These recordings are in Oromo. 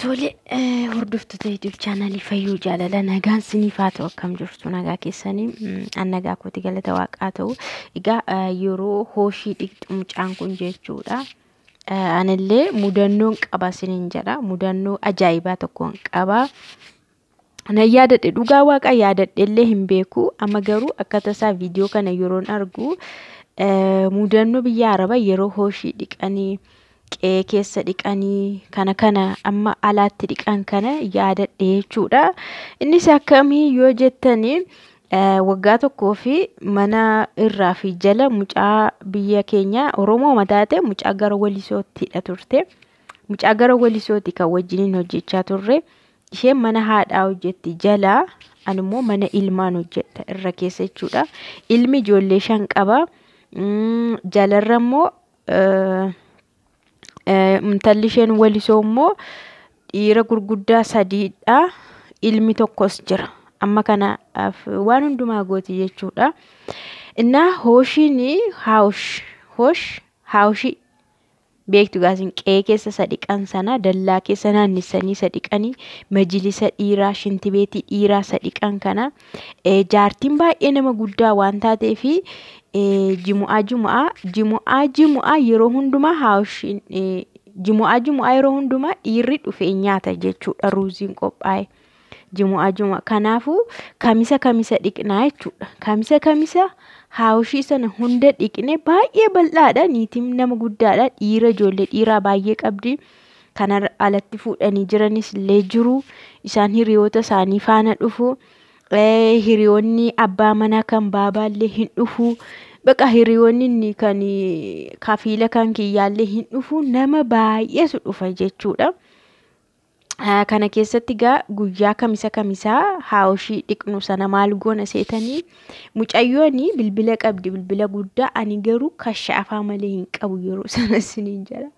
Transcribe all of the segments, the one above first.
Ta'u akkam jirtu nagaa keessanii an nagaa kooti galata waaqaa ta'u egaa yeroo hooshii dhiqxu mucaan kun jechuudha. Anillee mudannoon qaba siniin jedha mudannoo ajaa'ibaa tokkoon qaba. Na yaadadhe dhugaa waaqa yaadadhe illee hin beeku amma garuu akka tasaa viidiyoo kana yeroon argu mudannoo biyya araba yeroo hooshii dhiqanii. Qe'ee keessa dhiqanii kana kana amma alaatti dhiqan kana yaadadhe jechuudha. Innis akkamii yoo jettanii waggaa tokkoo fi mana irraa fi jala mucaa biyya keenya Oromoo mataate mucaa gara Walisoottidha turte. Mucaa gara Walisooti kan wajjiniin hojjechaa turre. Isheen mana haadhaa hojjetti jala animmoo mana ilmaan hojjetta irra keessa jechuudha. Ilmi ijoollee shan qaba. Jalarra immoo intalli isheen walisoo immoo dhiira gurguddaa sadiidha. Ilmi tokkos jira. Amma kanaaf waan hundumaa gooti jechuudha. Innaa hooshiin haawush hoosh haawushii beektu gaasin qe'ee keessa sadiqan sana dallaa keessa naannessanii sadiqanii majilisa dhiiraa shintibeetii dhiiraa sadiqan kana jaartiin baay'ee nama guddaa waan taateefi jimu'aa jimu'aa jimu'aa jimu'aa yeroo hundumaa haawushiin jimu'aa jimu'aa yeroo hundumaa dhiirri dhufee nyaata jechuudha ruuziin qophaa'e. Jimu'aa jimu'aa kanaafuu kamisa kamisa dhiqnaa jechuudha. Kamisa kamisa haawushii sana hunda dhiqne baay'ee bal'aadha niitiin nama guddaadha dhiira ijoollee dhiiraa baay'ee qabdi. Kana alatti fuudhanii jiranis illee jiru. Isaan hiriyoota isaanii faana dhufu. Hiriyoonni abbaa manaa kan baabaallee hin dhufu. Baqa hiriyoonni kan kafiila kan kiyyaallee hin dhufu nama baay'eetu dhufa jechuudha. Kana keessatti egaa guyyaa kamisa kamisaa haawushii dhiqnu sana maal goona seetanii mucayyoon bilbila qabdi bilbila guddaa ani garuu kasha'afaa malee hin qabu yeroo sana isiniin jedha.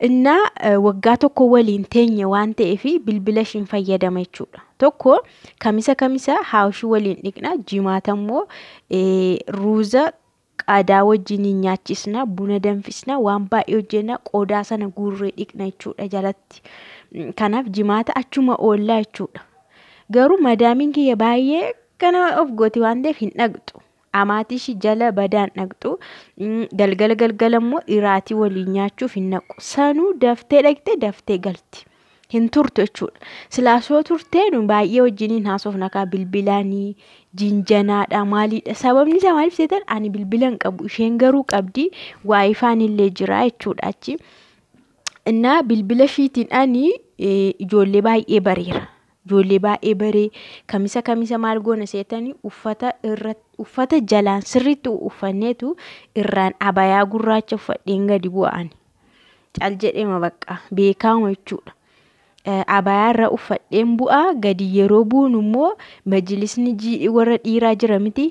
Innaa waggaa tokko waliin teenye waan ta'eef bilbila ishiin fayyadama jechuudha. Tokko kamisa kamisa haawushii waliin dhiqna jimaata immoo ruuza qadaa wajjiniin nyaachisna buna danfisna waan baay'ee hojjenna qodaa sana guurree dhiqna jechuudha jalatti. Kanaaf jimaata achuma oollaa jechuudha. Garuu madaamiin kiyya baay'ee kana of gooti waan ta'eef hin dhaqxu. Amaatii ishii jala badaan dhaqxu. Galgala galgala immoo dhiraatii waliin nyaachuuf hin naqu. Sanuu daftee dhaqxee daftee galti. Hin turtu jechuudha. Silaasoo turtee nu baay'ee wajjiniin haasofna kaa bilbilaanii jinjanaadha maaliidha. Sababni isaa maaliif seetan ani bilbila hin qabu isheen garuu qabdi waayifaan illee jira jechuudha achi. Innaa bilbila ishiitiin ani ijoollee baay'ee bareera. Ijoollee baay'ee baree kamisa kamisa maal goona seetanii uffata irratti uffata jalaan sirriitti uffanneetu irraan abayaa gurraacha uffadheen gadi bu'an. Cal jedhema bakka beekamu jechuudha. Abayaa irra uffadheen bu'aa gadi yeroo buunu immoo majilisni warra dhiiraa jira miti.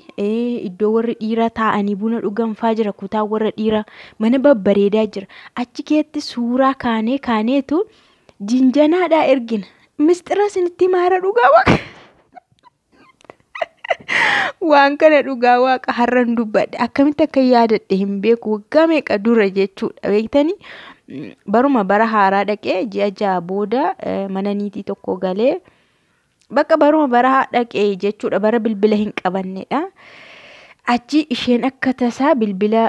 Iddoo warri dhiiraa taa'anii buna dhuganfaa jira kutaa warra dhiiraa mana babbareedaa jira. Achi keetti suuraa kaanee kaaneetu jinjanaadhaa ergina. Mistira isinitti maara dhugaa waaqa. Waan kana dhugaa waaqa har'an dubbadhe akkamitti akka yaadadhe hin beeku waggaa meeqa dura jechuudha beektanii. Baruma bara haaraa dhaqee ji'a ja'a booda mana niitii tokko galee bakka baruma bara dhaqee jechuudha bara bilbila hin qabannedha. Achi isheen akka tasaa bilbila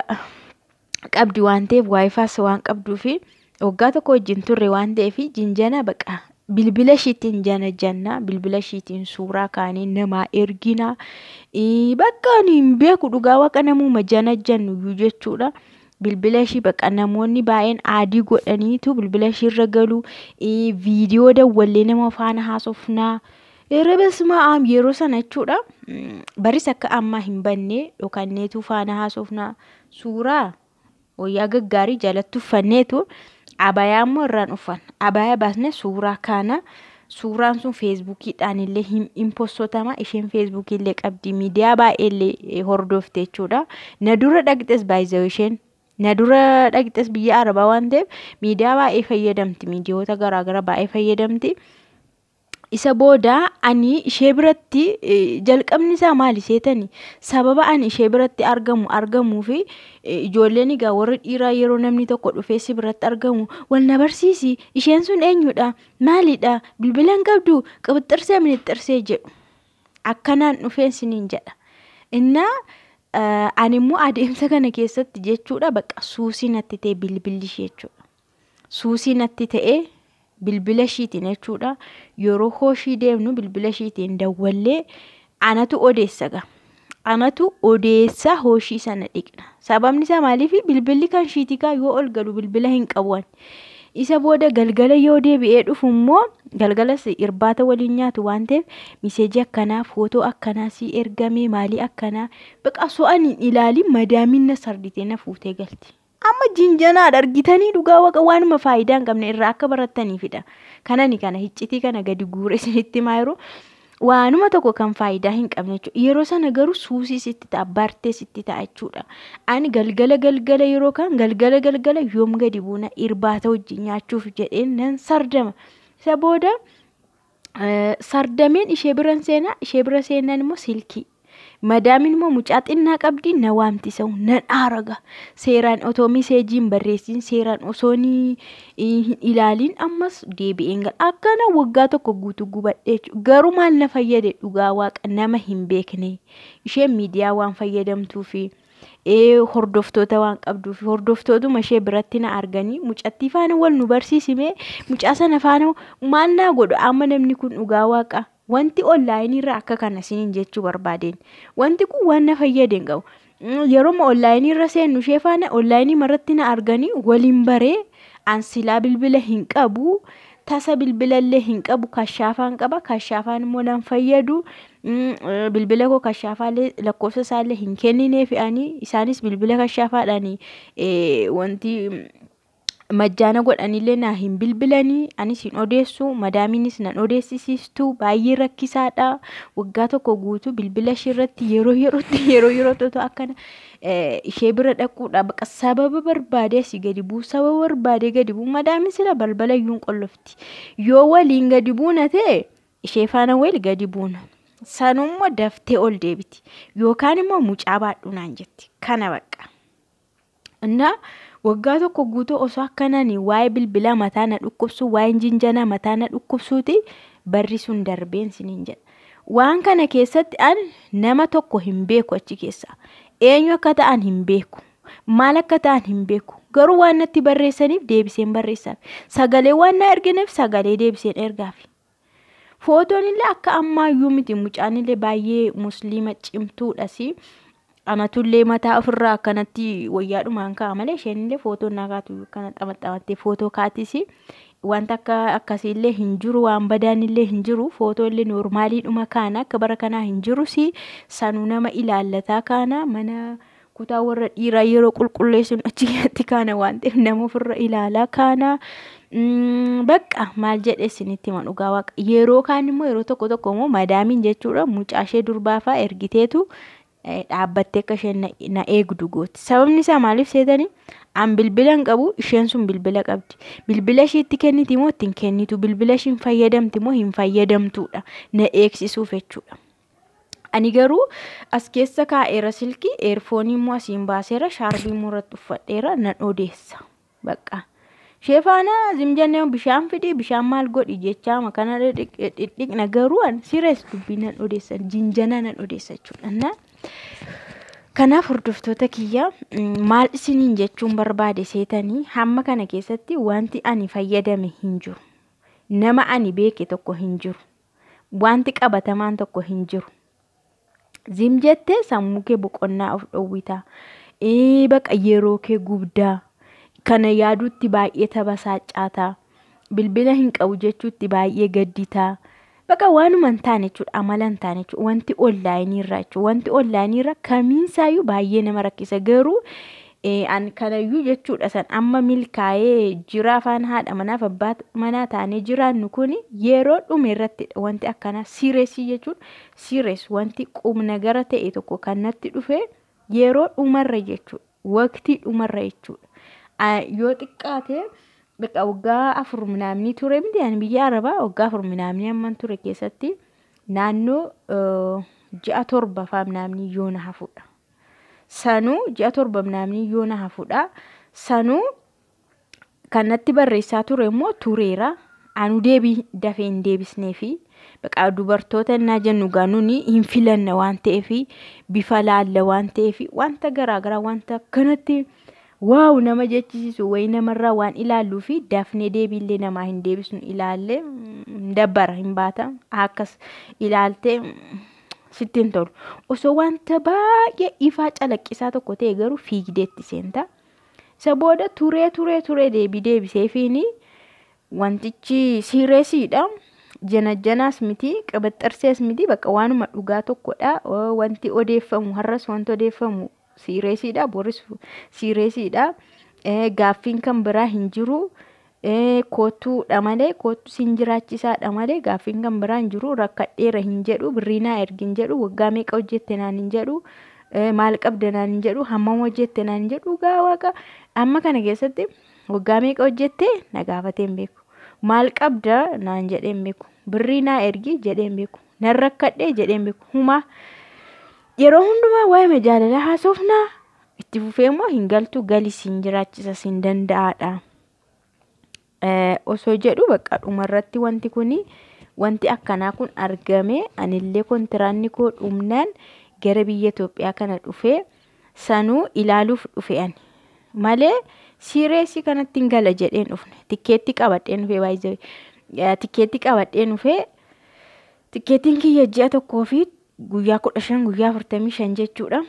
qabdi waan ta'eef waayifaas waan qabduufi waggaa tokko wajjin turre waan ta'eef jinjana baqa bilbila ishiitiin jana janna bilbila ishiitiin suuraa kaanee namaa ergina bakka ani hin beeku dhugaa waaqa namuma jana jannu jechuudha. Bilbila ishii baqa namoonni baay'een adii godhaniitu bilbila ishiirra galu viidiyoo dawwallee nama faana haasofnaa. Erebasuma am yeroo sana jechuudha. Baris akka ammaa hin banne dhokanneetu faana haasofnaa. Suuraa wayyaa gaggaarii jalatti uffanneetu abayaa immoo irraan uffan. Abayaa baasnee suuraa kaana. Suuraan sun feesbuukiidhaan illee hin postotama. Isheen feesbuukii illee qabdi. Miidiyaa baay'ee illee hordofte jechuudha. Na dura dhaqxes baay'ee isheen. Fayyadamti. Miidiyoota garaagaraa baay'ee fayyadamti. isa booda ani ishee biratti jalqabni isaa maali seetani sababa ani ishee biratti argamu argamuu fi ijoolleen egaa warri dhiiraa yeroo namni tokko dhufee si biratti argamu wal na barsiisi isheen sun eenyudha maalidha bilbila hin qabdu qabixxirsee minixxirsee jedhu akkanaan dhufeen siniin jedha innaa ani immoo adeemsa kana keessatti jechuudha bakka suusii natti ta'e bilbilli ishee jechuudha suusii natti ta'ee bilbila ishiitiin jechuudha yeroo hooshii deemnu bilbila ishiitiin dawwallee anatu odeessa ga anatu odeessa hooshii sana dhiqna sababni isaa maaliif bilbilli kan shiitikaa yoo ol galu bilbila hin qabuan isa booda galgala yoo deebi'ee dhufu immoo galgalas irbaata waliin nyaatu waan ta'eef miseejii akkanaa footoo akkanaa si ergamee maalii akkanaa baqa so'aniin ilaaliin madaamiin na sarditee na fuutee galti. amma jinjanaadha argitanii dhugaa waqa waanuma faayidaa hin qabne irraa akka barattaniifidha kanani kana hiccitii kana gadi guure isinitti maayiru waanuma tokko kan faayidaa hin qabne jechuudha yeroo sana garuu suusii sitti ta'a bartee sitti ta'a jechuudha. Ani galgala galgala yeroo kan galgala galgala yoom gadi buuna irbaata wajjin nyaachuuf jedheen nan sardama. Isa booda sardameen ishee biran seenaa ishee bira seenaan immoo silkii madaamin immoo mucaa xinnaa qabdi na waamtisa'u nan aaraga seeraan otoo miseejiin barreessin seeraan osoo hin ilaaliin ammas deebi'een gala. Akkana waggaa tokko guutuu gubadhee garuu maal na fayyade? Dhugaa waaqa nama hin beekne isheen miidiyaa waan fayyadamtuufi hordoftoota waan qabduuf hordoftootuma ishee biratti na arganii mucattii faana wal nu barsiisime mucaa sana faana maal naa godhu? Amma namni kun dhugaa waaqa wanti onlaayinii irraa akka kana isiniin jechuu barbaadeen wanti kun waan na fayyade hin qabu yeroo onlaayinii irra seennu ishee faana onlaayinii marratti na arganii waliin baree ansilaa bilbila hin qabu tasa bilbilallee hin qabu kashaafaan qaba kashaafaan immoo nan fayyadu bilbila koo kashaafaadhaan lakkoofsa isaallee hin kenninee fe'anii isaanis bilbila kashaafaadhaan wanti majjaana godhanillee naa hin bilbilanii anis hin odeessu. Madaamiinis nan odeessisiistu. Baay'ee rakkisaadha. Waggaa tokko guutuu bilbila ishee irratti yeroo yerootti yeroo yerootti akkana ishee bira dhaquudha. Baqa sababa barbaadee si gadi buu sababa barbaadee gadi buu. Madaamiin sila balbala iyyuu qolofti. Yoo waliin gadi buuna ta'e ishee faana wal gadi buuna. Sanummoo daftee ol deebiti. Yookaan immoo mucaa baadhu naan jetti. Kana baqa. Innaa waggaa tokko guutuu osoo akkanaan waa'ee bilbilaa mataa na dhukkubsu waa'ee jinjanaa mataa na dhukkubsuuti barri sun darbeen siniin jedha. Waan kana keessatti an nama tokko hin beeku achi keessa. Eenyu akka ta'an hin beeku. Maal akka ta'an hin beeku. Garuu waan natti barreessaniif deebiseen barreessaaf. Sagalee waan na erganiif sagalee deebiseen ergaaf. Footoon illee akka ammaayyuu miti mucaan illee baay'ee musliima cimtuudhas. Anatullee mataa ofirraa akkanatti wayyaadhumaan ka'a malee isheen illee footoo naa kaatu kana xamaxamattee footoo kaatis wanta akka akkasiillee hin jiru waan badaan illee hin jiru footoo illee noormaaliidhuma kaana akka bara kanaa hin jirus sanuu nama ilaallataa kaana. Mana kutaa warra dhiiraa yeroo qulqulleessuun achi kaana waan ta'eef nama ofirra ilaalaa kaana. Bakka maal jedhe isinitti hima dhugaa waaqa yeroo kaan immoo yeroo tokko tokko immoo madaamiin jechuudha. Mucaa ishee durbaafaa ergiteetu dhaabbattee akka isheen na eegdu gooti. Sababni isaa maaliif seetanii an bilbila hin qabu isheen sun bilbila qabdi. Bilbila isheetti kenniti moo ittiin kennitu bilbila ishiin fayyadamti moo hin fayyadamtuudha na eegsisuuf jechuudha. Ani garuu as keessa kaa'eera silkii eerfoonii immoo asiin baaseera shaarbii immoo irratti uffadheera nan odeessa. Bakka. Ishee faana zimjannee bishaan fidii bishaan maal godhi jechaa kana dhidhiqna garuu an sirees dubbii nan odeessa jinjana nan odeessa jechuudha. Kanaaf hordoftoota kiyya maal isiniin jechuun barbaade seetanii hamma kana keessatti wanti ani fayyadame hin jiru. Nama ani beeke tokko hin jiru. Wanti qabatamaan tokko hin jiru. Zim jettee sammuu kee boqonnaa of dhowwitaa. Baqa yeroo kee gubdaa. Kana yaaduutti baay'ee tabasaacaataa. Bilbila hin qabu jechuutti baay'ee gadditaa. Baqa waanuma hin taane jechuudha amala hin taane jechuudha wanti onlaayinii irraa jechuudha wanti onlaayinii irraa kamiinsaayyuu baay'ee nama rakkisa. Garuu an kanayyuu jechuudha san. Amma milkaa'ee jira afaan haadha manaaf abbaa manaa taanee jiraannu kun yeroo dhume irratti wanti akkanaa siireesii jechuun siirees wanti qubna gara ta'e tokko kan natti dhufe yeroo dhumarra jechuudha. Waqtii dhumarra jechuudha. Yoo xiqqaate Bakka waggaa afur minaamni ture miti ani biyya arabaa waggaa afur minaamni amman ture keessatti naannoo ji'a torba faa minaamni yoo na hafudha. Sanuu ji'a torba minaamni yoo na hafudha. Sanuu kan natti barreessaa ture immoo tureera. Anu deebii dafee hin deebisnee fi bakka dubartoota innaa jennu gaa nuni hin filanna waan ta'eef bifa laalla waan ta'eef wanta garaagaraa wanta akkanatti waaw nama jechisiisu wayii namarraa waan ilaalluu fi dafnee deebiillee namaa hin deebisnu ilaallee dabbara hin baata akkas ilaaltee sitti hin tolu. Osoo wanta baay'ee ifaa calaqqisaa tokko ta'e garuu fiigdeetti seenta. Isa booda turee turee turee deebii deebisee fiini wantichi siireesiidha. Janajjanaas miti qabaxxarsees miti bakka waanuma dhugaa tokkodha. Wanti odeeffamu har'as wanti odeeffamu siireesiidha boris siireesiidha. Gaaffiin kan biraa hin jiru. Kootuudha malee kootu siin jiraachisaadha malee gaaffiin kan biraa hin jiru rakkadheera hin jedhu birrii naa ergi hin jedhu waggaa meeqa hojjette naan hin jedhu maal qabda naan hin jedhu hammam hojjette naan hin jedhu gaa waaqa amma kana keessatti waggaa meeqa hojjette na gaafatee hin beeku. Maal qabda naan jedhee hin beeku. Birrii ergi jedhee hin beeku. Nan rakkadhee jedhee hin beeku. Humaa yeroo hundumaa waa'ee jaalalaa haasofnaa itti fufee immoo hin galtu gali siin jiraachisa siin danda'aadha. Osoo jedhu bakka dhumarratti wanti kuni wanti akkanaa kun argame anillee kontiraanni koo dhumnaan gara biyya Itoophiyaa kana dhufee sanuu ilaaluuf dhufe ani. Malee siireesii kanatti hin gala jedheen dhufne. Tikkeetti qabadheen dhufee baay'ee tikkeetti qabadheen dhufee tikkeettiin kiyya ji'a tokkoo fi guyyaa kudha shan guyyaa afurtamii shan jechuudha.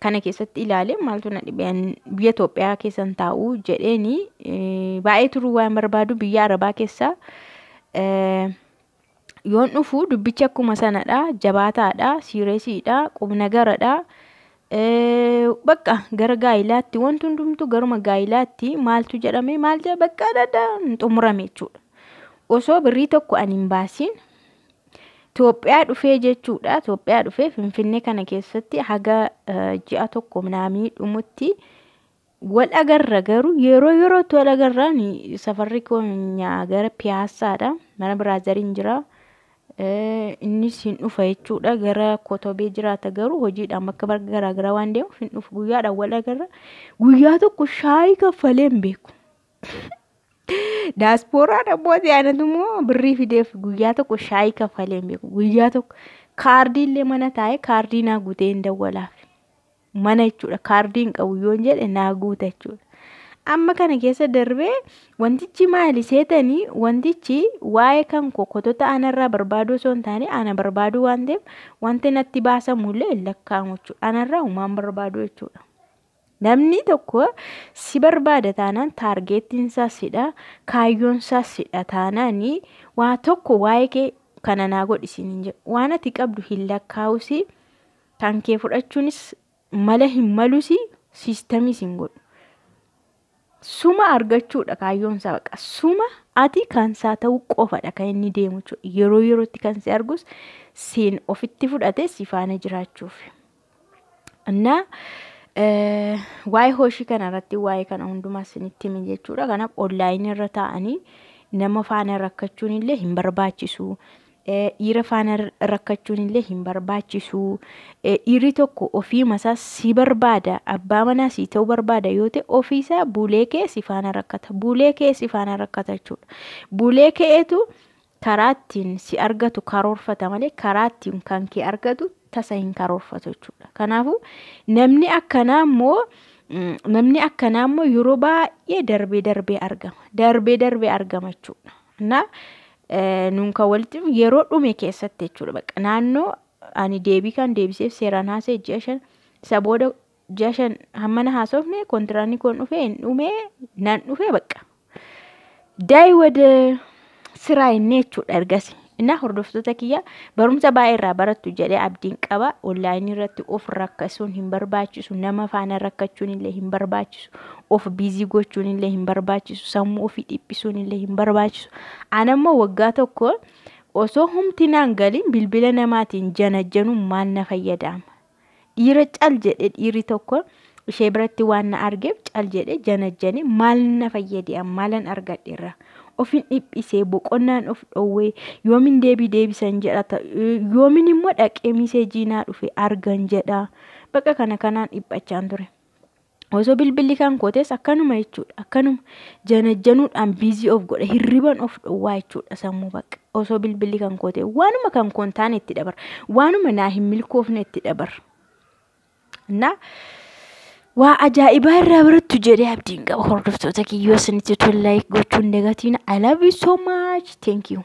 Kana keessatti ilaalee maaltu na dhibe biyya Itoophiyaa keessan taa'uu jedheeni baay'ee turuu waan barbaadu biyya Arabaa keessaa yoon dhufu dubbichi akkuma sanadha jabaataadha siireesiidha qubna garadha. Bakka gara gaa'ilaatti wanti hundumtuu garuma gaa'ilaatti maaltu jedhame maal jedha bakka adda xumurame jechuudha. Osoo birrii tokko ani hin baasiin Itoophiyaa dhufee jechuudha. Itoophiyaa dhufee Finfinnee kana keessatti haga ji'a tokko minaamii dhumutti wal agarra garuu yeroo yerootti wal agarra safarri keenya gara piyaassaadha. Mana biraazariin jira. Innis hin dhufa jechuudha. Gara kotobee jiraata garuu hojiidhaan bakka garaagaraa waan deemuuf hin dhufu guyyaadhaan wal agarra. Guyyaa tokko shaayii kaffalee hin beeku. Daasporaa dhabbooti aanatu immoo birrii fideef guyyaa tokko shaayii kaffalee hin beeku. Guyyaa tokko kaardii illee mana taa'ee kaardii naa guutee hin dawwalaaf. Mana jechuudha. Kaardii hin qabu yoo jedhe naa guuta jechuudha. Amma kana keessa darbee wantichi maali seetanii wantichi waa'ee kan kokkotota anarraa barbaadu osoo hin taane ana barbaadu waan ta'eef wanti natti baasamullee hin. Anarraa uumaan barbaadu jechuudha. Namni tokko si barbaada taanaan taargeettiin isaas sidha kaayyoon isaas sidha taanaani waa tokko waa'ee kee kana naa godhisiin hin jedhu waan ati qabdu hin lakkaa'usi kan kee fudhachuunis mala hin malusi siistamiis hin godhu. Suma argachuudha kaayyoon isaa baqa suma ati kan isaa ta'uu qofadha kan inni deemu yeroo yerootti kan si argus siin ofitti fudhate si faana jiraachuuf. Innaa waa'ee hooshii kana irratti waa'ee kana hundumaa isinitti hime jechuudha. Kanaaf onlaayinii irra taa'anii nama faana rakkachuun illee hin barbaachisu. Dhiira faana rakkachuun illee hin barbaachisu. Dhiirri tokko ofii masaa si barbaada abbaa manaa si ta'uu barbaada yoo ta'e ofiisaa bulee kee si faana rakkata. Bulee kee si faana rakkata jechuudha. Bulee keetu karaa ittiin si argatu karoorfata malee karaa ittiin kan kee argatu darbee argama. Darbee darbee argama jechuudha. Innaa nuun kan walitti yeroo dhume keessatti jechuudha. Bakka naannoo ani deebii kan deebiseef seeraan haasa'e ji'a shan isa booda ji'a shan hammana haasofne kontiraanni kun dhufee hin dhumee nan dhufee bakka. Daa'ii wada siraa inni jechuudha ergasi. Innaa hordoftoota kiyya barumsa baay'ee irraa barattu jedhee abdiin qaba. Onlaayinii irratti of rakkasuun hin barbaachisu. Nama faana rakkachuun illee hin barbaachisu. Of biizii gochuun illee hin barbaachisu. Sammuu ofii dhiphisuun illee hin barbaachisu. Ana immoo waggaa tokko osoo humti naan galiin bilbila namaatiin janajjanuun maal na fayyadama. Dhiira cal jedhe dhiirri tokko ishee biratti waan na argeef cal jedhe janajjane maal na fayyade maalan argadhe irra ofin dhiphisee boqonnaan of dhoowwee yoomin deebii deebisan jedha yoomin immoo dhaqee miseejii naa dhufe argan jedha bakka kana kanaan dhiphachaan ture. Osoo bilbilli kan kootes akkanuma jechuudha. Akkanuma janajjanuudhaan biizii of godha. Hirriban of dhowwaa jechuudha sammuu bakka. Osoo bilbilli kan koote waanuma kan koon taane itti dabarra. Waanuma naa hin milkoofne itti dabarra. Innaa waa ajaa'ibaa irraa barattu jedhee abdiin qaba hordoftoota kiyyoo isinitti tola like gochuun dagatiin I love you so much. Thank you.